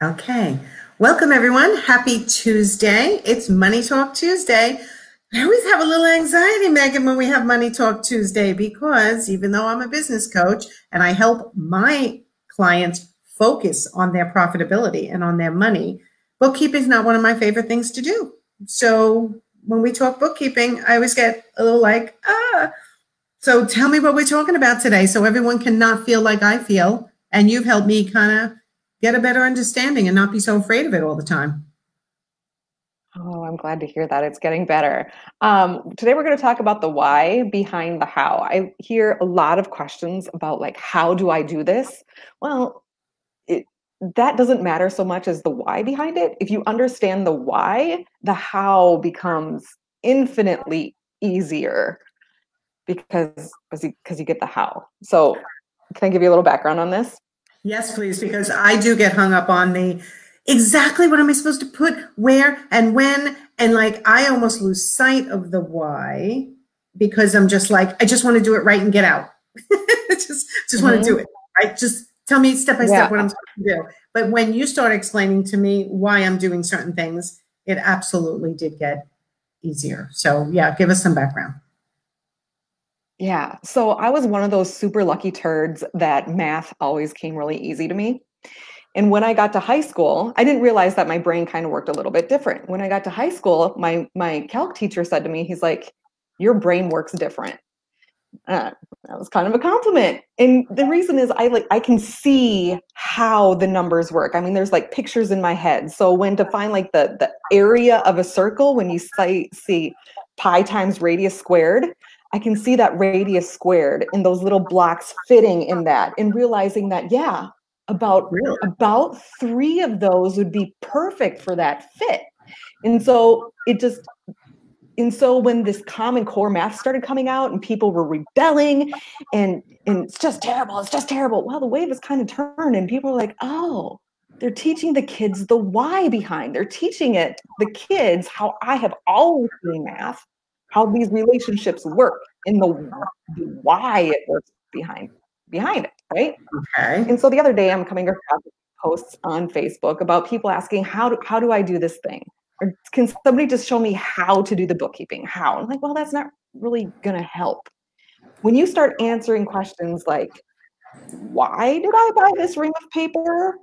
Okay. Welcome, everyone. Happy Tuesday. It's Money Talk Tuesday. I always have a little anxiety, Megan, when we have Money Talk Tuesday because even though I'm a business coach and I help my clients focus on their profitability and on their money, bookkeeping is not one of my favorite things to do. So when we talk bookkeeping, I always get a little like, ah. So tell me what we're talking about today so everyone can not feel like I feel. And you've helped me kind of get a better understanding and not be so afraid of it all the time. Oh, I'm glad to hear that. It's getting better. Um, today, we're going to talk about the why behind the how. I hear a lot of questions about, like, how do I do this? Well, it, that doesn't matter so much as the why behind it. If you understand the why, the how becomes infinitely easier because because you get the how. So, can I give you a little background on this? Yes, please, because I do get hung up on the exactly what am I supposed to put where and when. And like, I almost lose sight of the why because I'm just like, I just want to do it right and get out. just, just mm-hmm. want to do it. Right. Just tell me step by yeah. step what I'm supposed to do. But when you start explaining to me why I'm doing certain things, it absolutely did get easier. So yeah, give us some background. Yeah. So I was one of those super lucky turds that math always came really easy to me. And when I got to high school, I didn't realize that my brain kind of worked a little bit different. When I got to high school, my my calc teacher said to me, he's like, "Your brain works different." Uh, that was kind of a compliment. And the reason is I like I can see how the numbers work. I mean, there's like pictures in my head. So when to find like the the area of a circle when you see, see pi times radius squared, I can see that radius squared and those little blocks fitting in that and realizing that, yeah, about really? about three of those would be perfect for that fit. And so it just and so when this common core math started coming out and people were rebelling and and it's just terrible, it's just terrible. Well, the wave has kind of turned and people are like, oh, they're teaching the kids the why behind. They're teaching it the kids how I have always seen math how these relationships work and the, the why it works behind behind it, right? Okay. And so the other day I'm coming across posts on Facebook about people asking how do how do I do this thing? Or can somebody just show me how to do the bookkeeping? How? I'm like, well, that's not really gonna help. When you start answering questions like, why did I buy this ring of paper?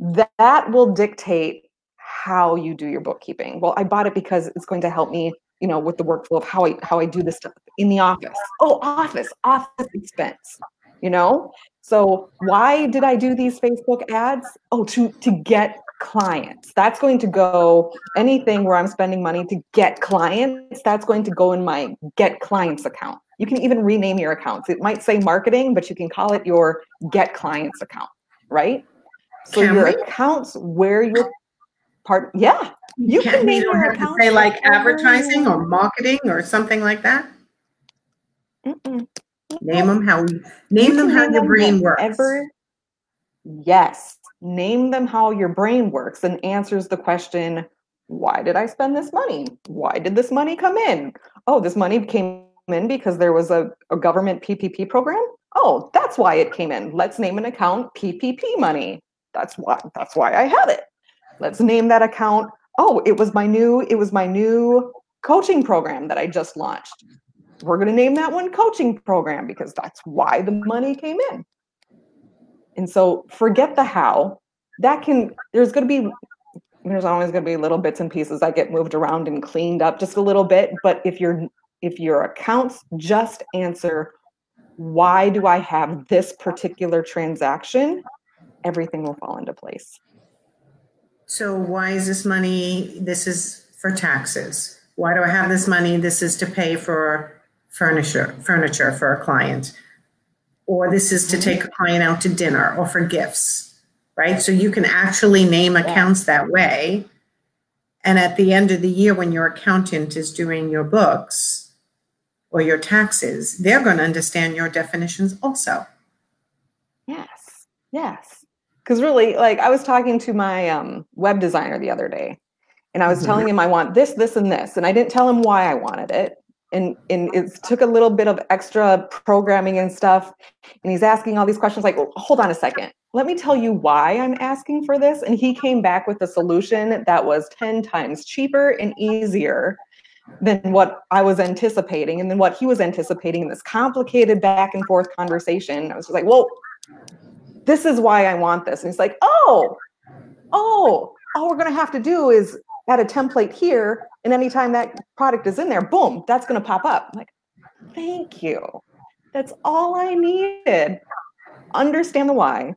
That will dictate how you do your bookkeeping. Well, I bought it because it's going to help me you know, with the workflow of how I how I do this stuff in the office. Oh, office, office expense, you know? So why did I do these Facebook ads? Oh, to to get clients. That's going to go anything where I'm spending money to get clients, that's going to go in my get clients account. You can even rename your accounts. It might say marketing, but you can call it your get clients account, right? So can your accounts where your part yeah you, you can name your account say like advertising or marketing or something like that? Mm-mm. name them how name you them how name your brain works. Ever yes name them how your brain works and answers the question why did i spend this money? Why did this money come in? Oh this money came in because there was a, a government ppp program? Oh that's why it came in. Let's name an account ppp money. That's why that's why i have it let's name that account. Oh it was my new it was my new coaching program that i just launched. We're going to name that one coaching program because that's why the money came in. And so forget the how. That can there's going to be there's always going to be little bits and pieces that get moved around and cleaned up just a little bit but if your if your accounts just answer why do i have this particular transaction? everything will fall into place so why is this money? This is for taxes. Why do I have this money? This is to pay for furniture, furniture for a client. Or this is to take a client out to dinner or for gifts, right? So you can actually name accounts that way. And at the end of the year, when your accountant is doing your books or your taxes, they're going to understand your definitions also. Yes, yes because really like i was talking to my um, web designer the other day and i was mm-hmm. telling him i want this this and this and i didn't tell him why i wanted it and and it took a little bit of extra programming and stuff and he's asking all these questions like hold on a second. Let me tell you why i'm asking for this and he came back with a solution that was 10 times cheaper and easier than what i was anticipating and then what he was anticipating in this complicated back and forth conversation. I was just like well this is why i want this. And he's like oh oh all we're going to have to do is add a template here and anytime that product is in there boom that's going to pop up. I'm like thank you. That's all i needed. Understand the why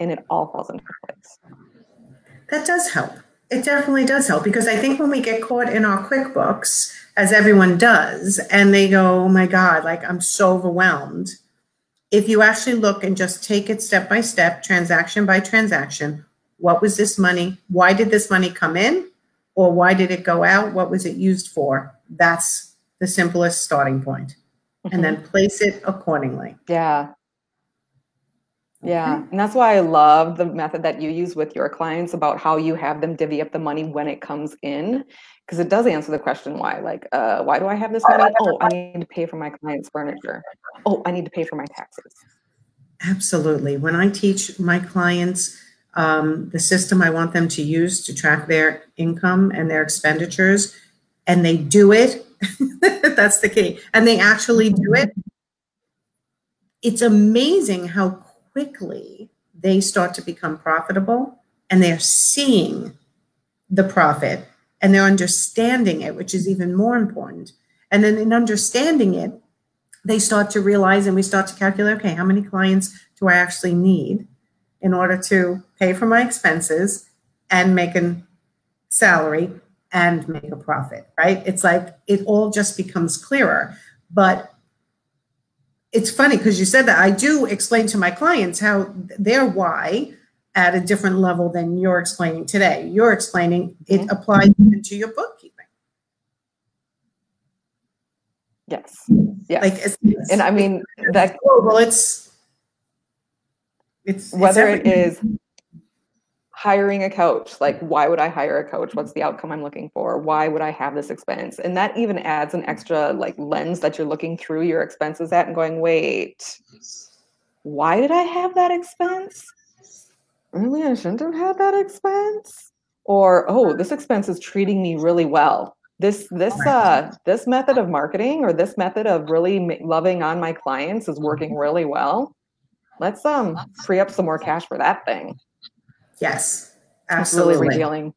and it all falls into place. That does help. It definitely does help because i think when we get caught in our quickbooks as everyone does and they go oh my god like i'm so overwhelmed if you actually look and just take it step by step transaction by transaction what was this money why did this money come in or why did it go out? What was it used for? That's the simplest starting point. Mm-hmm. And then place it accordingly. Yeah. Yeah. And that's why I love the method that you use with your clients about how you have them divvy up the money when it comes in. Because it does answer the question why. Like, uh, why do I have this money? Oh, I need to pay for my client's furniture. Oh, I need to pay for my taxes. Absolutely. When I teach my clients um, the system I want them to use to track their income and their expenditures, and they do it. That's the key. And they actually do it. It's amazing how quickly they start to become profitable and they're seeing the profit and they're understanding it, which is even more important. And then in understanding it, they start to realize and we start to calculate okay, how many clients do I actually need? in order to pay for my expenses and make a salary and make a profit, right? It's like it all just becomes clearer. But it's funny because you said that I do explain to my clients how their why at a different level than you're explaining today. You're explaining it mm-hmm. applies to your bookkeeping. Yes. Yes. Like, it's, it's, and I mean that. Well, it's it's whether it's it is hiring a coach like why would i hire a coach what's the outcome i'm looking for why would i have this expense and that even adds an extra like lens that you're looking through your expenses at and going wait why did i have that expense really i shouldn't have had that expense or oh this expense is treating me really well this this uh this method of marketing or this method of really loving on my clients is working really well let's um free up some more cash for that thing. Yes, absolutely. really revealing.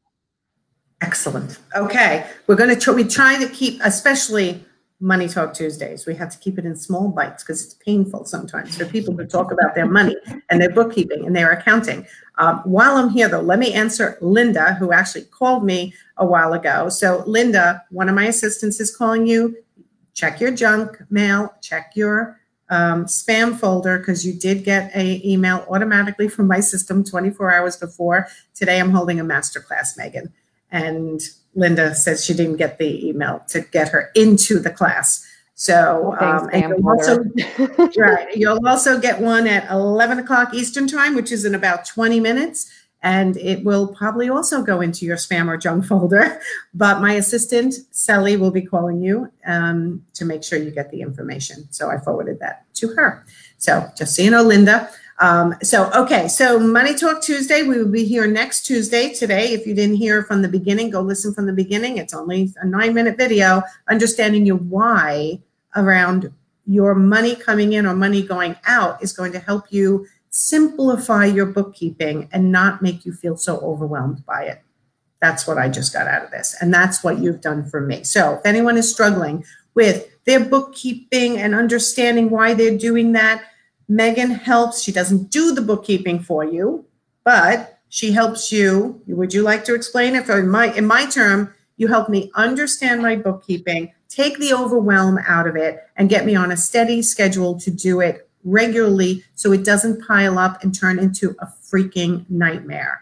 Excellent. Okay, we're going to try we're trying to keep, especially Money Talk Tuesdays. We have to keep it in small bites because it's painful sometimes for people to talk about their money and their bookkeeping and their accounting. Um, while I'm here, though, let me answer Linda, who actually called me a while ago. So, Linda, one of my assistants is calling you. Check your junk mail. Check your um, spam folder because you did get a email automatically from my system 24 hours before. Today I'm holding a masterclass, Megan. And Linda says she didn't get the email to get her into the class. So, um, and you'll also, right, you'll also get one at 11 o'clock Eastern time, which is in about 20 minutes and it will probably also go into your spam or junk folder. But my assistant, Sally, will be calling you um, to make sure you get the information. So I forwarded that to her. So just so you know, Linda. Um, so, okay, so Money Talk Tuesday, we will be here next Tuesday. Today, if you didn't hear from the beginning, go listen from the beginning. It's only a nine minute video, understanding your why around your money coming in or money going out is going to help you simplify your bookkeeping and not make you feel so overwhelmed by it. That's what I just got out of this. And that's what you've done for me. So if anyone is struggling with their bookkeeping and understanding why they're doing that, Megan helps. She doesn't do the bookkeeping for you, but she helps you. Would you like to explain it? For in my in my term, you help me understand my bookkeeping, take the overwhelm out of it, and get me on a steady schedule to do it regularly so it doesn't pile up and turn into a freaking nightmare.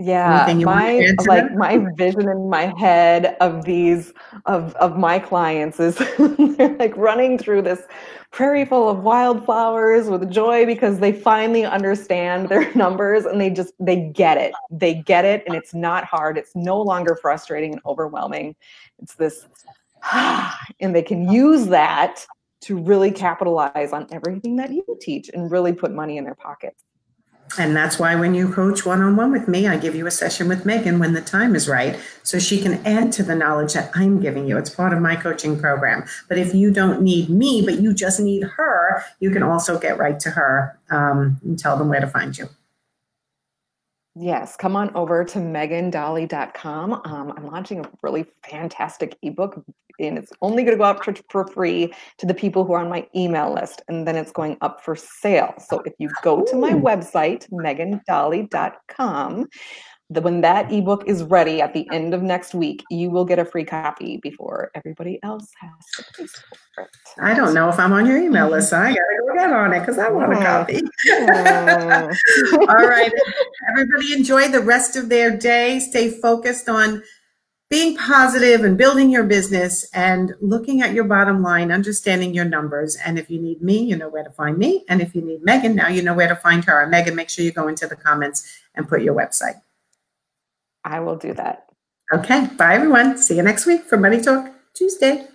Yeah, my like my vision in my head of these of of my clients is they're like running through this prairie full of wildflowers with joy because they finally understand their numbers and they just they get it. They get it and it's not hard. It's no longer frustrating and overwhelming. It's this and they can use that to really capitalize on everything that you teach and really put money in their pockets. And that's why when you coach one on one with me, I give you a session with Megan when the time is right so she can add to the knowledge that I'm giving you. It's part of my coaching program. But if you don't need me, but you just need her, you can also get right to her um, and tell them where to find you. Yes, come on over to megandahle.com. Um, I'm launching a really fantastic ebook, and it's only going to go out for, for free to the people who are on my email list, and then it's going up for sale. So if you go to my website, megandahle.com, the, when that ebook is ready at the end of next week, you will get a free copy before everybody else has to pay for it. I don't know if I'm on your email mm-hmm. list, so I gotta go get on it because I want a mm-hmm. copy. Mm-hmm. All right. Everybody enjoy the rest of their day. Stay focused on being positive and building your business and looking at your bottom line, understanding your numbers. And if you need me, you know where to find me. And if you need Megan, now you know where to find her. And Megan, make sure you go into the comments and put your website. I will do that. Okay. Bye, everyone. See you next week for Money Talk Tuesday.